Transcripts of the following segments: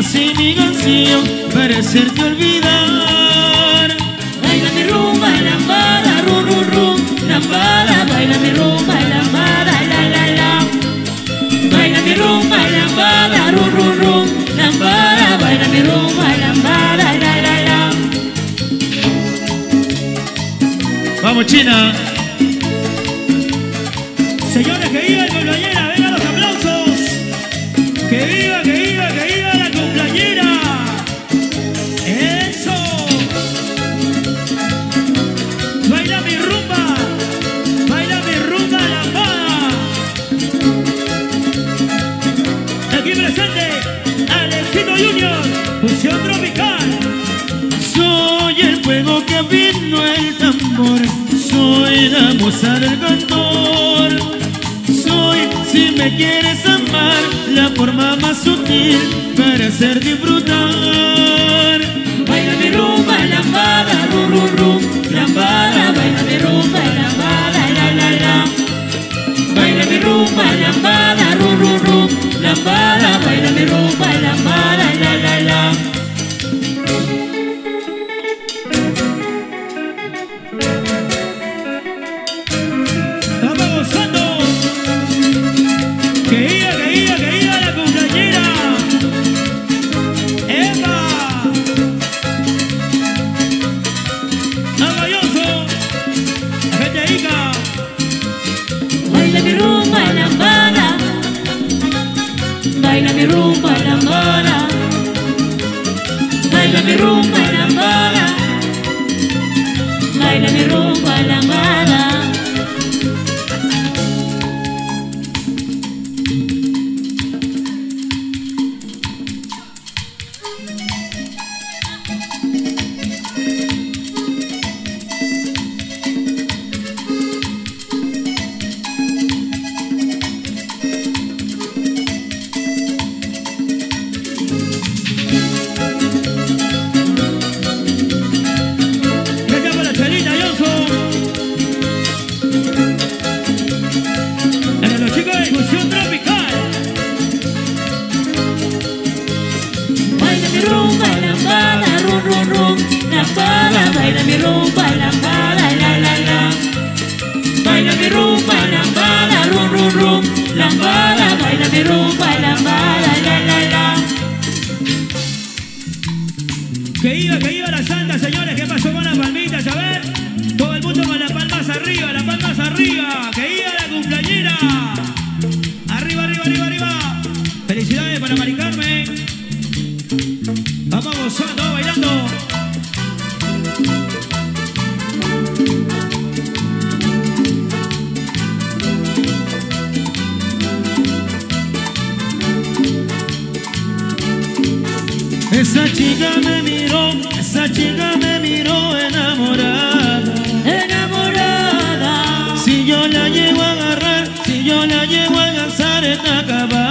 así mi canción para hacerte olvidar. Baila mi rumba, lambada, rum, rum, rum Lambada, baila mi rumba, lambada, la, la, la. Baila mi rumba, lambada, rum, rum, rum Lambada, baila mi rumba, lambada, la, la, la. Vamos China. Señores, que viva el cumpleañera, vengan los aplausos. Que viva, vino el tambor Soy la musa del cantor Soy, si me quieres amar La forma más sutil para hacer disfrutar. Baila mi rumba, lambada, rum, rum, rum Lambada, baila mi rumba, lambada, la, la, la. Baila mi rumba, lambada, rum, rum, rum Lambada, baila mi rumba, lambada, mi rumba, lambada Baila mi rumba, Lambada, baila mi rumba, lambada, la, la, la Baila mi rumba, lambada, rum, rum, rum Lambada, baila mi rumba, lambada, la, la, la Que iba, que iba la santa, señores. ¿Qué pasó con las palmitas? A ver. Todo el mundo con las palmas arriba, las palmas arriba. Que iba la cumpleañera. Arriba, arriba, arriba, arriba. Felicidades para Mari Carmen. Vamos gozando, bailando. Esa chica me miró, esa chica me miró enamorada. Enamorada. Si yo la llego a agarrar, si yo la llego a alcanzar está acabada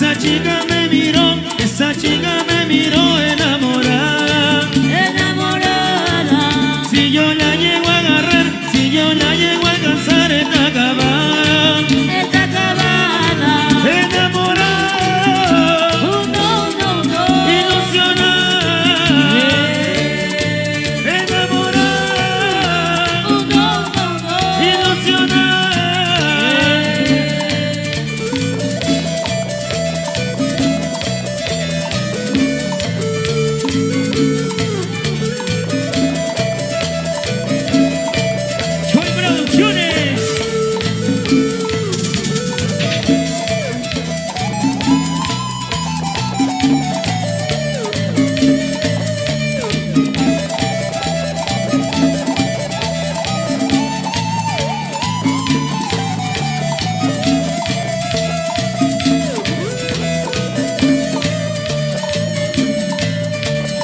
Esa chica me miró, esa chica me miró enamorada. Enamorada. Si yo la llego a agarrar, si yo la llego a alcanzar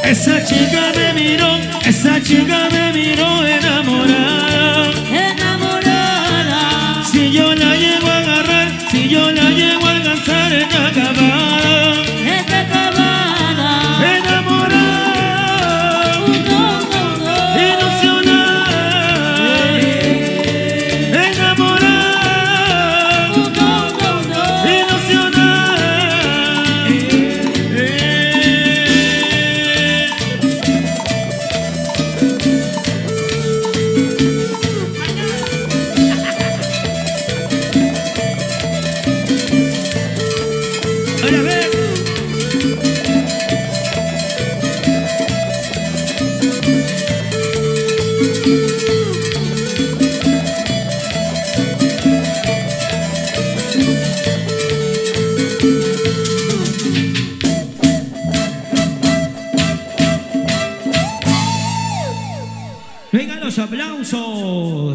Esa chica me miró, esa chica me miró enamorada. enamorada. Si yo la llego a agarrar, si yo la llego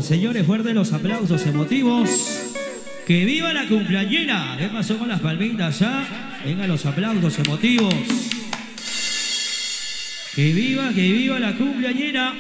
señores, fuertes los aplausos emotivos. Que viva la cumpleañera. ¿Qué pasó con las palmitas ya? Vengan los aplausos emotivos. Que viva, que viva la cumpleañera.